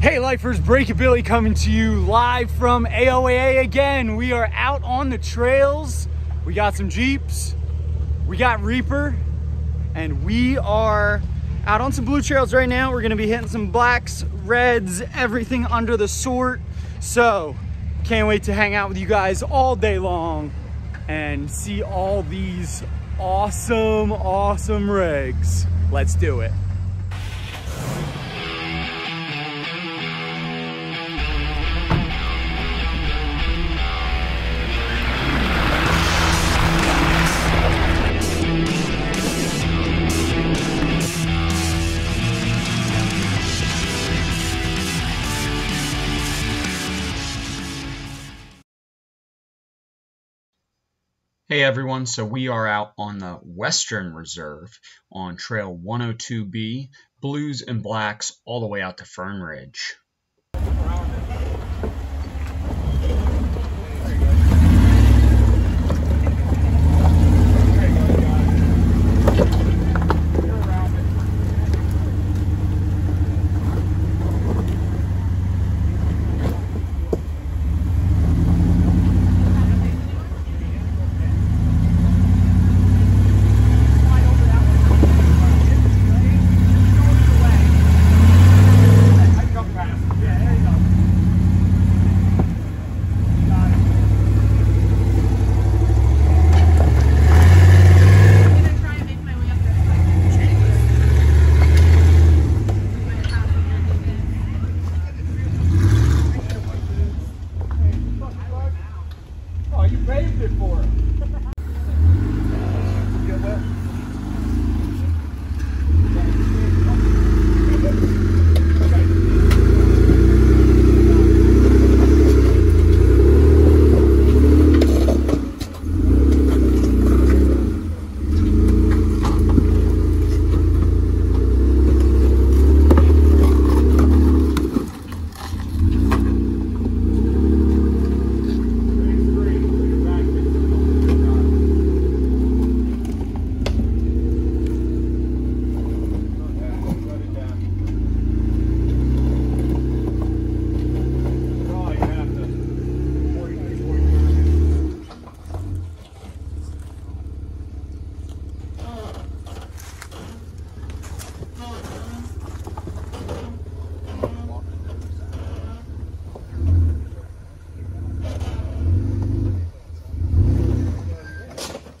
Hey lifers, Break-It Billy coming to you live from AOAA again. We are out on the trails. We got some Jeeps, we got Reaper, and we are out on some blue trails right now. We're gonna be hitting some blacks, reds, everything under the sort. So, can't wait to hang out with you guys all day long and see all these awesome, awesome regs. Let's do it. Hey everyone, so we are out on the Western Reserve on Trail 102B, blues and blacks all the way out to Fern Ridge.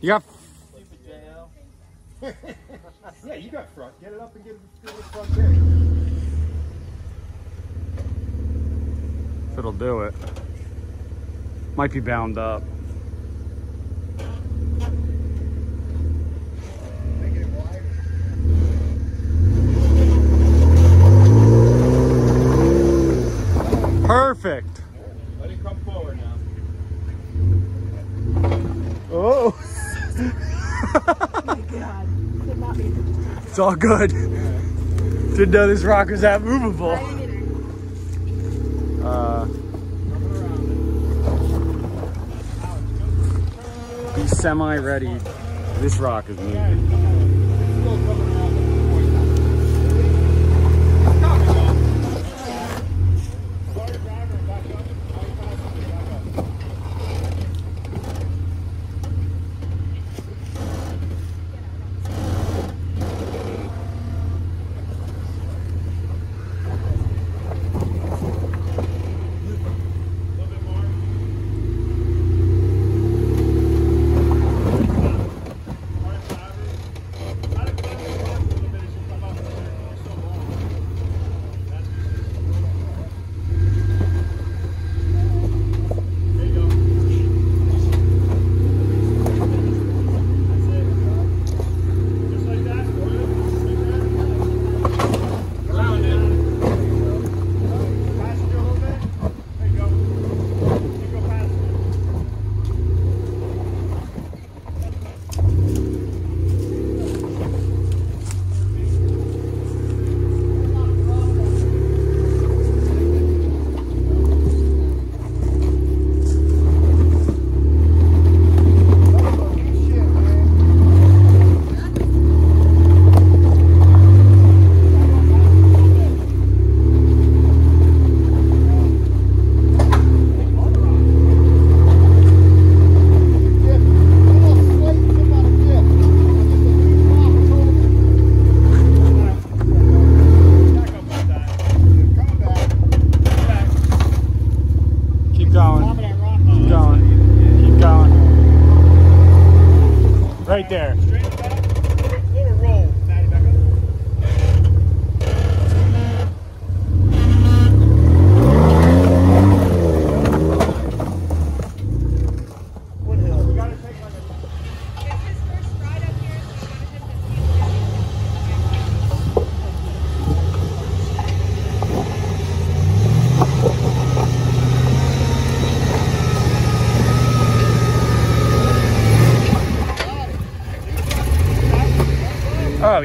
You got yeah, you got front. Get it up and get it, get it front there. It'll do it. Might be bound up. Perfect. Let it come forward now. Oh. It's all good. Didn't know this rock was that movable. Uh, be semi-ready. This rock is moving.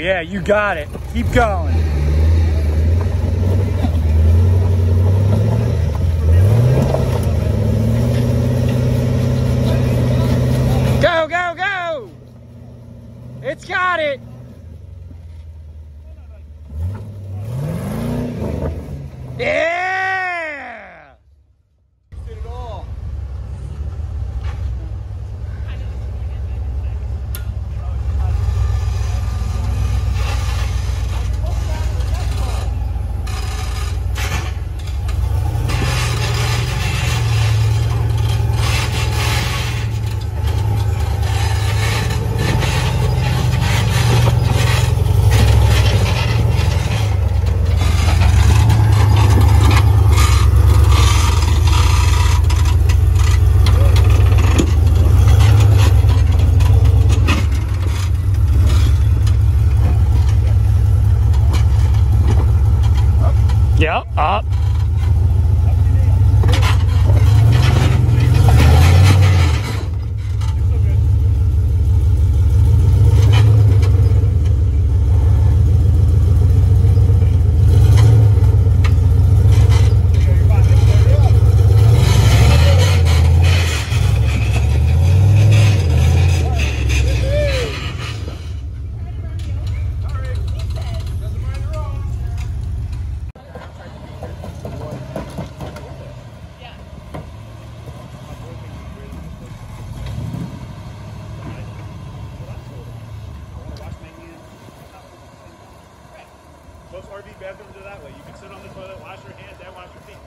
yeah, you got it. Keep going. Go, go, go! It's got it! toilet, wash your hands, and wash your feet.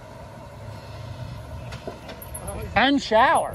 And shower.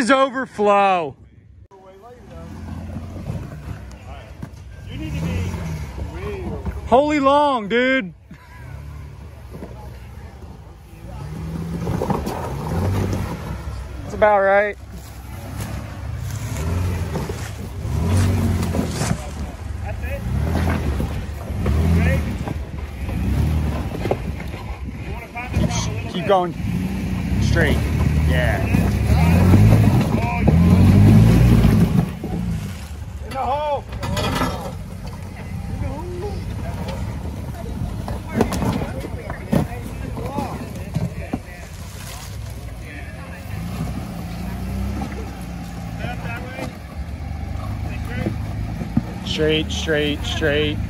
is overflow. Holy long, dude. That's about right. Keep going straight. Yeah. straight, straight, straight.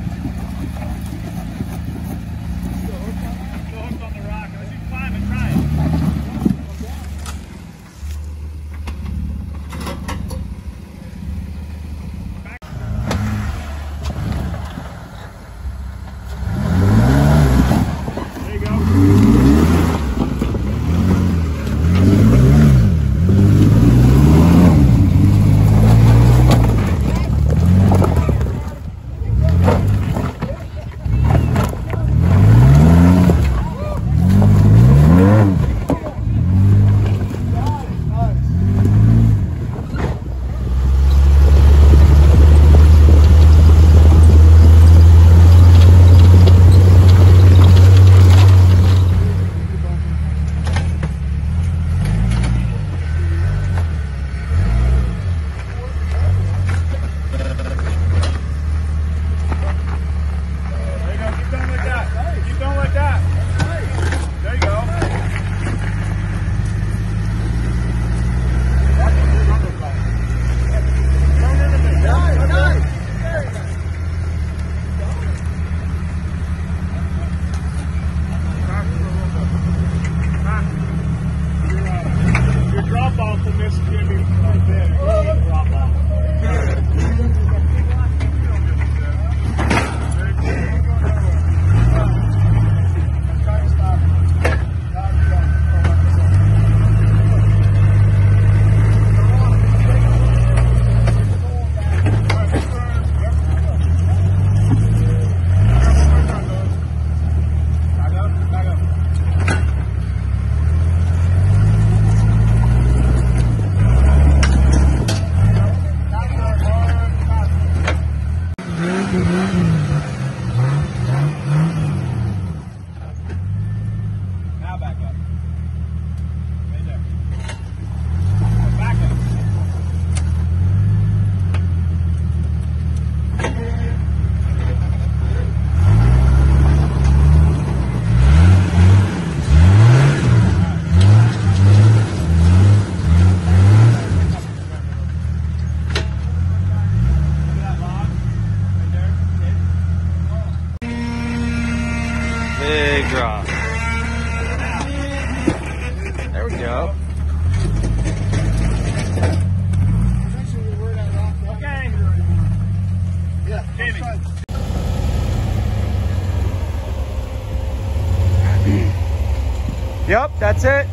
Yep, that's it.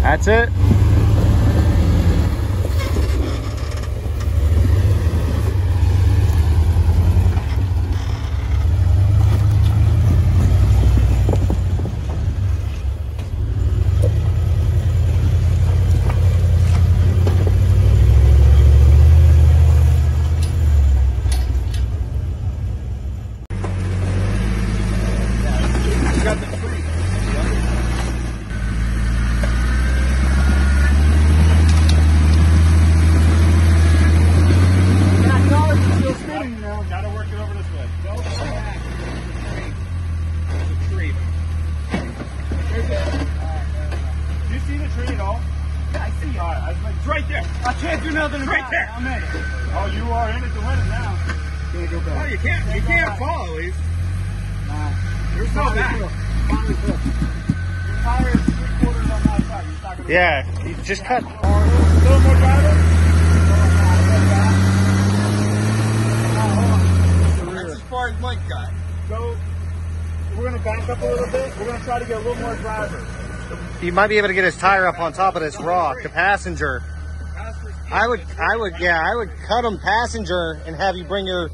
That's it. That collar's still spinning, you know. Gotta work it over this way. Go back. The tree. Do you see the tree at all? Yeah, I see it. All right, I was like, it's right there. I can't do nothing right there. I'm in it. Oh, you are in it to win it now. Can't go Oh, you can't. You can't fall, at least. Nah. No back. Finally. Your tire is three quarters on side. You're not gonna Yeah, you just cut. A little more driver. That's as far as Mike got. Go. We're gonna back up a little bit. We're gonna try to get a little more driver. You might be able to get his tire up on top of this rock, the passenger. I would, I would, yeah, I would cut them passenger and have you bring your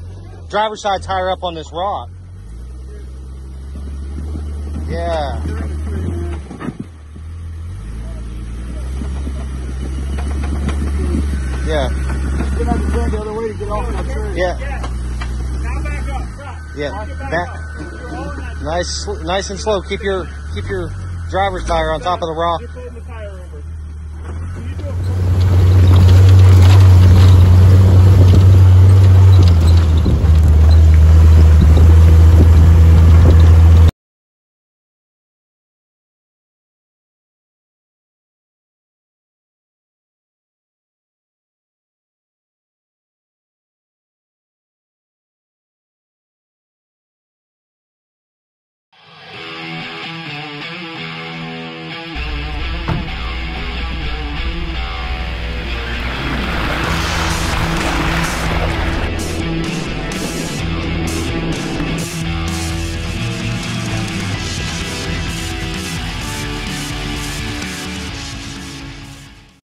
driver's side tire up on this rock. Yeah. Yeah, to the other way to get off tree. yeah, Now back up. Yeah. Back. You're nice, nice and slow. Keep your, keep your driver's tire on top of the rock.